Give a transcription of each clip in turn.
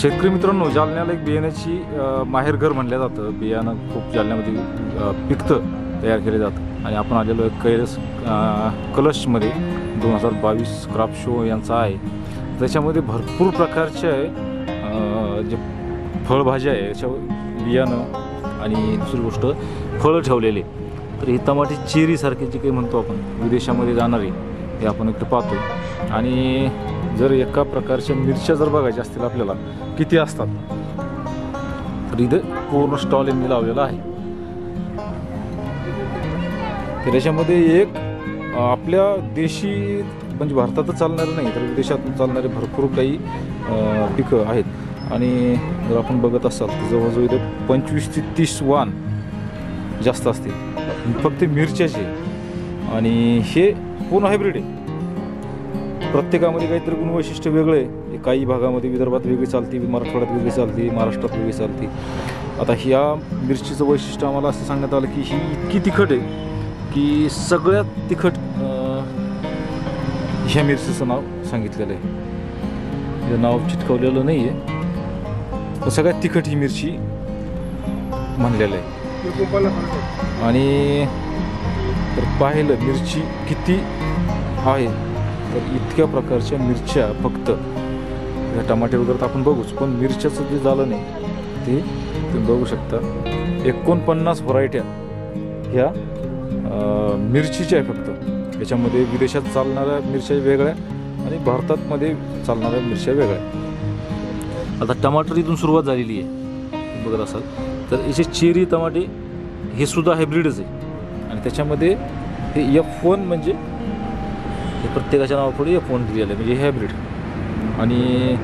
शेतकरी मित्रांनो जालन्याला एक बियाण्याची माहेरघर म्हणलं जातं. बियाणं खूप जालन्यामध्ये पिकतं तयार केले जातं. आणि आपण आलेलो आहे कैलास कलशमध्ये. दोन हजार बावीस क्राफ्ट शो यांचा आहे. त्याच्यामध्ये भरपूर प्रकारचे आहे. जे फळभाज्या आहे याच्या बियाणं आणि दुसरी गोष्ट फळं ठेवलेले. तर ही टमाटे चेरीसारखे जे काही म्हणतो आपण विदेशामध्ये जाणारे हे आपण इकडे पाहतो. आणि जर एका प्रकारच्या मिरच्या जर बघायच्या असतील आपल्याला किती असतात? तर इथं पूर्ण स्टॉल यांनी लावलेला आहे. तर याच्यामध्ये एक आपल्या देशी म्हणजे भारतातच चालणारं नाही तर विदेशातून चालणारे भरपूर काही पिकं आहेत. आणि जर आपण बघत असाल तर जवळजवळ इथं पंचवीस ते तीस वाण जास्त असतील. फक्त मिरच्याचे. आणि हे पूर्ण हायब्रिड आहे. प्रत्येकामध्ये काहीतरी गुणवैशिष्ट्य वेगळं आहे. काही भागामध्ये विदर्भात वेगळी चालते मराठवाड्यात वेगळी चालते महाराष्ट्रात वेगळी चालते. आता ह्या मिरचीचं वैशिष्ट्य आम्हाला असं सांगण्यात आलं की ही इतकी तिखट आहे की सगळ्यात तिखट ह्या मिरचीचं नाव सांगितलेलं आहे. हे नाव चिटकवलेलं नाही आहे तर सगळ्यात तिखट ही मिरची म्हणलेलं आहे. आणि तर पाहिलं मिरची किती आहे. तर इतक्या प्रकारच्या मिरच्या फक्त. या टमाटे वगैरे तर आपण बघूच पण मिरच्याचं जे झालं नाही ते तुम्ही बघू शकता. एकोणपन्नास व्हरायट्या ह्या मिरचीच्या आहे फक्त. याच्यामध्ये विदेशात चालणाऱ्या मिरच्या वेगळ्या आणि भारतातमध्ये चालणाऱ्या मिरच्या वेगळ्या आता टमाटर इथून सुरुवात झालेली आहे. बघत असाल. तर याचे चेरी टमाटे हे सुद्धा हायब्रिडच आहे. आणि त्याच्यामध्ये हे एफ वन म्हणजे हे प्रत्येकाच्या नावापुढे एफ वन दिलेलं आहे. म्हणजे हायब्रिड आणि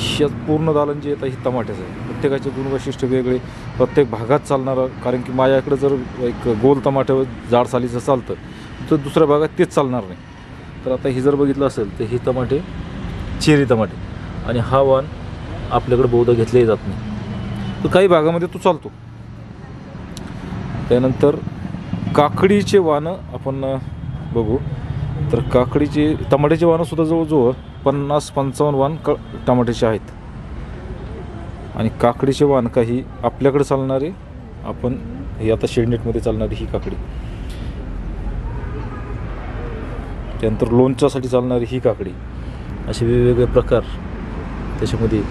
शेत पूर्ण दालन जे येतं हे टमाट्याचं आहे. प्रत्येकाचे गुणवैशिष्ट्य वेगळे. प्रत्येक भागात चालणारं कारण की माझ्याकडे जर एक गोल टमाटं जाड सालीचं चालतं तर दुसऱ्या भागात तेच चालणार नाही. तर आता हे जर बघितलं असेल तर हे टमाटे चेरी टमाटे आणि हा वाण आपल्याकडे बहुधा घेतले जात नाही. तर काही भागामध्ये तो चालतो. त्यानंतर काकडीचे वाणं आपण बघू. तर काकडीचे टमाट्याची वाणं सुद्धा जवळजवळ पन्नास पंचावन्न वाण क टमाट्याचे आहेत. आणि काकडीचे वाण काही आपल्याकडे चालणारे आपण हे आता शेडनेटमध्ये चालणारी ही काकडी. त्यानंतर लोणच्यासाठी चालणारी ही काकडी. असे वेगवेगळे प्रकार त्याच्यामध्ये.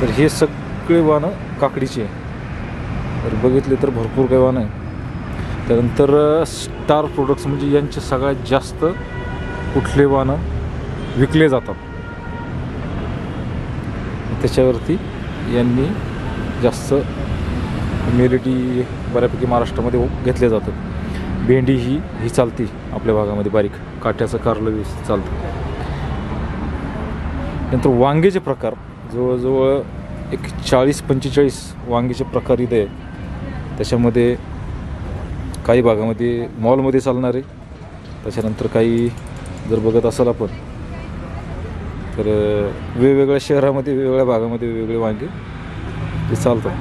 तर हे सगळे वाणं काकडीचे. तर बघितले तर भरपूर काही वाणं आहे. त्यानंतर स्टार प्रोडक्ट्स म्हणजे यांचे सगळ्यात जास्त कुठले वाणं विकले जातात. त्याच्यावरती यांनी जास्त मेरिटी बऱ्यापैकी महाराष्ट्रामध्ये घेतले जातं भेंडी ही ही चालती आपल्या भागामध्ये बारीक काट्याचं कारलं चालतं. नंतर वांगेचे प्रकार जवळजवळ एक चाळीस पंचेचाळीस वांगेचे प्रकार इथे त्याच्यामध्ये काही भागामध्ये मॉलमध्ये चालणारे त्याच्यानंतर काही जर बघत असाल आपण तर वेगवेगळ्या शहरामध्ये वेगवेगळ्या भागामध्ये वेगवेगळे वांगे ते चालतात.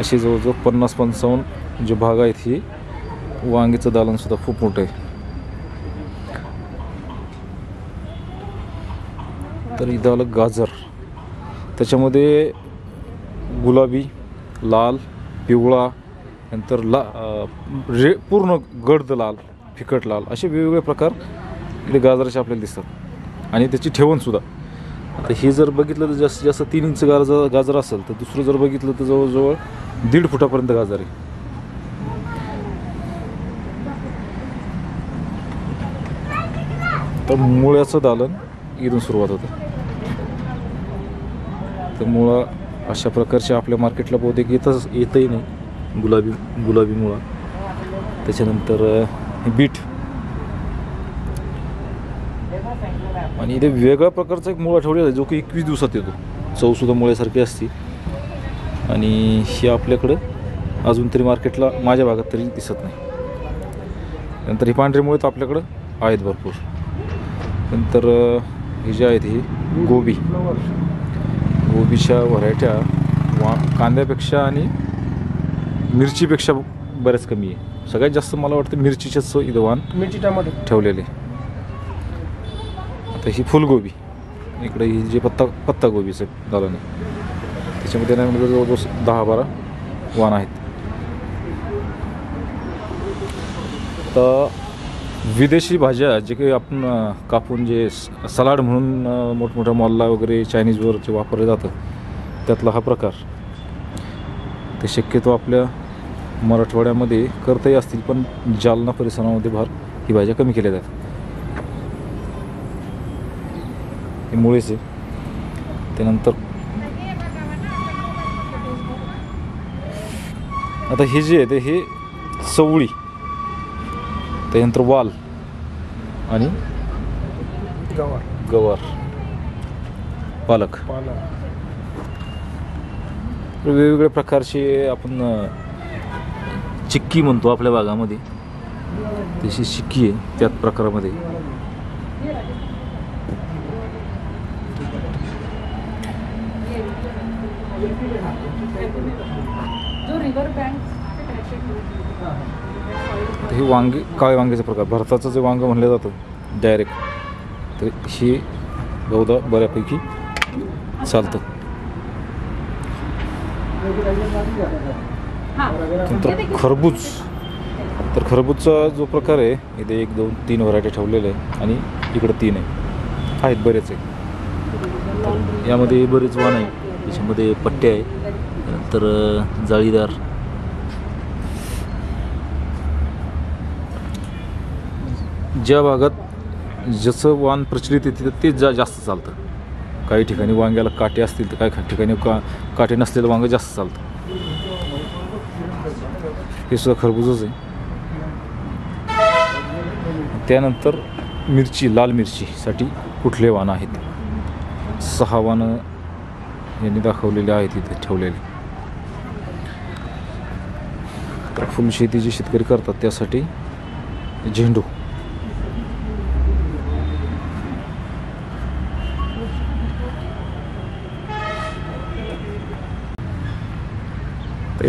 असे जवळजवळ पन्नास पंचावन्न जे भाग आहेत ही वांगेचं दालनसुद्धा खूप मोठं आहे. तर इथं आलं गाजर. त्याच्यामध्ये गुलाबी लाल पिवळा नंतर ला रे पूर्ण गर्द लाल फिकट लाल असे वेगवेगळे प्रकार इकडे गाजराचे आपल्याला दिसतात. आणि त्याची ठेवणसुद्धा आता हे जर बघितलं तर जास्तीत जास्त तीन इंच गाजर गाजर असेल तर दुसरं जर बघितलं तर जवळजवळ दीड फुटापर्यंत गाजर आहे. तर मुळ्याचं दालन इथून सुरुवात होतं. तर मुळा अशा प्रकारच्या आपल्या मार्केटला बहुतेक येतच येतही नाही. गुलाबी गुलाबी मुळा. त्याच्यानंतर बीट. आणि इथे वेगळ्या प्रकारचा एक मुळा ठेवलेला आहे जो की एकवीस दिवसात येतो. चवसुद्धा मुळ्यासारखी असते. आणि ही आपल्याकडं अजून तरी मार्केटला माझ्या भागात तरी दिसत नाही. नंतर ही पांढरी मुळे तर आपल्याकडं आहेत भरपूर. नंतर हे जे आहेत हे गोबी. गोबीच्या व्हरायट्या वा कांद्यापेक्षा आणि मिरचीपेक्षा बऱ्याच कमी आहे. सगळ्यात जास्त मला वाटतं मिरचीच्याच इथं वाण मिरची टमाटे. ठेवलेले. आता ही फुलगोबी. इकडे ही जे पत्ता पत्ता गोबीचं दालन. त्याच्यामध्ये नाही म्हणजे जवळपास दहा बारा वाण आहेत. तर विदेशी भाज्या जे काही आपण कापून जे सलाड म्हणून मोठमोठ्या मॉलला वगैरे चायनीजवर जे वापरलं जातं त्यातला हा प्रकार. ते शक्यतो आपल्या मराठवाड्यामध्ये करताही असतील पण जालना परिसरामध्ये फार ही भाज्या कमी केल्या जातात. हे मुळेच आहे. त्यानंतर आता हे जे आहे ते हे चवळी त्यानंतर वाल आणि गवार. गवार पालक. पाला वेगवेगळ्या प्रकारचे आपण चिक्की म्हणतो आपल्या भागामध्ये. तशी चिक्की आहे त्यात प्रकारामध्ये. हे वांगे काळे वांग्याचा प्रकार. भरताचं जे वांगं म्हणलं जातं डायरेक्ट तर हे बहुधा बऱ्यापैकी चालतं. नंतर खरबूज. तर खरबूजचा जो प्रकार आहे इथे एक दोन तीन व्हरायटी ठेवलेले आहे आणि इकडं तीन आहे. आहेत बरेच आहे. तर यामध्ये बरेच वाण आहे. त्याच्यामध्ये पट्टे आहे. नंतर जाळीदार. ज्या भागात जसं वाण प्रचलित आहे तिथं तेच जा जास्त चालतं. काही ठिकाणी वांग्याला काटे असतील तर काही ठिकाणी का काटे नसलेलं वांगं जास्त चालतं. हे सुद्धा खरबूजच आहे. त्यानंतर मिरची लाल मिरचीसाठी कुठले वाण आहेत? सहा वाणं यांनी दाखवलेले आहेत इथे ठेवलेले. तर फुलशेती जे शेतकरी करतात त्यासाठी झेंडू.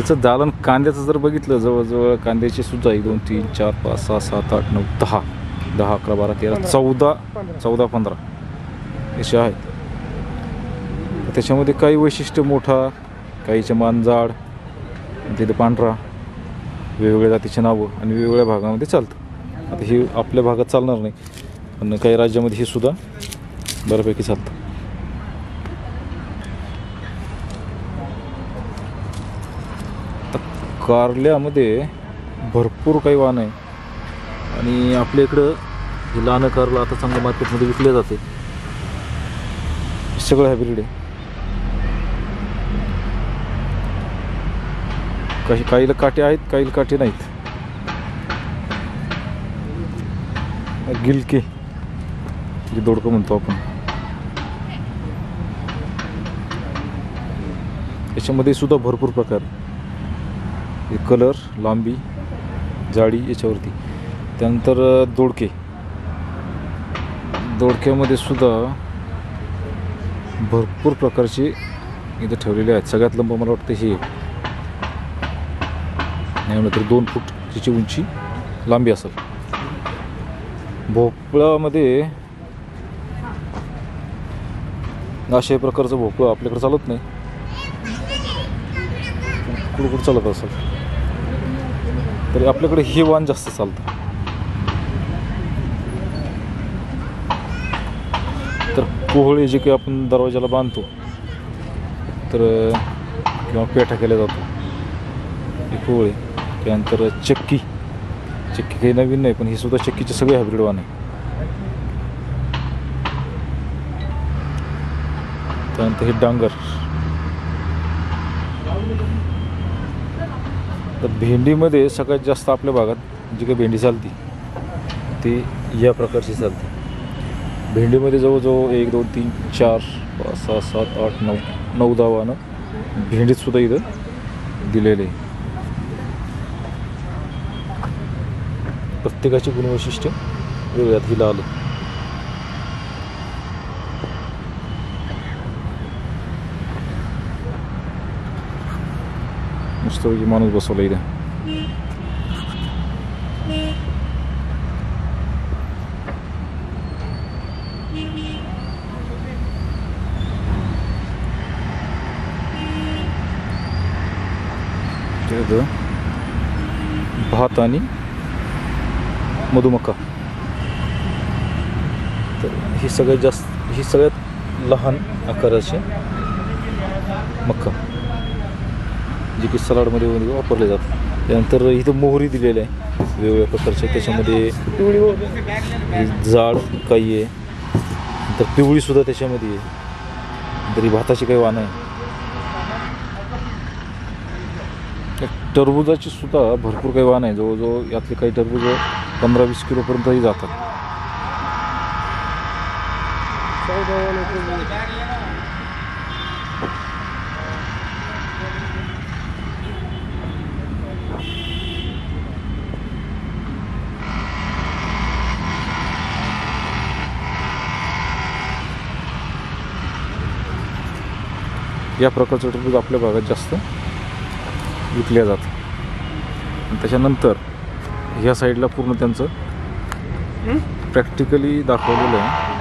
याचं दालन कांद्याचं जर बघितलं जवळजवळ कांद्याचे सुद्धा एक दोन तीन चार पाच सहा सात आठ नऊ दहा दहा अकरा बारा तेरा चौदा चौदा पंधरा असे आहेत. त्याच्यामध्ये काही वैशिष्ट्य मोठा काहीचे मान जाड तिथे पांढरा वेगवेगळ्या जातीचे नावं आणि वेगवेगळ्या भागामध्ये चालतं. आता हे आपल्या भागात चालणार नाही पण काही राज्यामध्ये हे सुद्धा बऱ्यापैकी चालतं. कारल्यामध्ये भरपूर काही वाण आहे. आणि आपल्या इकडं हे लहानं कारलं आता चांगलं मार्केटमध्ये विकले जाते. सगळं हायब्रिड आहे. काही काहीला काटे आहेत काहीला काटे नाहीत. गिलके. जे दोडकं म्हणतो आपण. याच्यामध्ये सुद्धा भरपूर प्रकार. कलर लांबी जाडी याच्यावरती. त्यानंतर दोडके. दोडक्यामध्ये सुद्धा भरपूर प्रकारचे इथं ठेवलेले आहेत. सगळ्यात लंब मला वाटतं हे. नाही म्हणलं तर दोन फूट तिची उंची लांबी असेल. भोपळामध्ये अशा प्रकारचं भोपळं आपल्याकडे चालत नाही. कुठं कुठं चालत असेल. तरी आपल्याकडे हे वाण जास्त चालतं. तर कोहळे जे काही आपण दरवाजाला बांधतो तर किंवा पेठा केल्या जातो हे कोहळे. त्यानंतर चक्की. चक्की काही नवीन नाही पण हे सुद्धा चक्कीचे सगळे हायब्रिड वाण आहे त्यानंतर हे डांगर. तर भेंडीमध्ये सगळ्यात जास्त आपल्या भागात जी काही भेंडी चालती ती या प्रकारची चालते. भेंडीमध्ये जवळजवळ एक दोन तीन चार पाच सहा सात आठ नऊ नऊ दहावानं भेंडीतसुद्धा इथं दिलेले आहे प्रत्येकाची गुणवैशिष्ट्य वेगळ्यात हिला आलं estou aqui mano de Bassoleira. भात आणि मधुमक्का तर ही सगळ्यात जास्त ही सगळ्यात लहान आकाराची मक्का जे की सलाडमध्ये वगैरे वापरले जातात. त्यानंतर इथं मोहरी दिलेली आहे. वेगवेगळ्या प्रकारच्या त्याच्यामध्ये ही जाड काही आहे नंतर पिवळीसुद्धा त्याच्यामध्ये आहे. तरी भाताची काही वाण आहे. त्या टरबुजाची सुद्धा भरपूर काही वाण आहे. जवळजवळ यातले काही टरबूज पंधरा वीस किलोपर्यंतही जातात. या प्रकारचं टरबूज आपल्या भागात जास्त विकल्या जातं. आणि त्याच्यानंतर ह्या साईडला पूर्ण त्यांचं प्रॅक्टिकली दाखवलेलं आहे.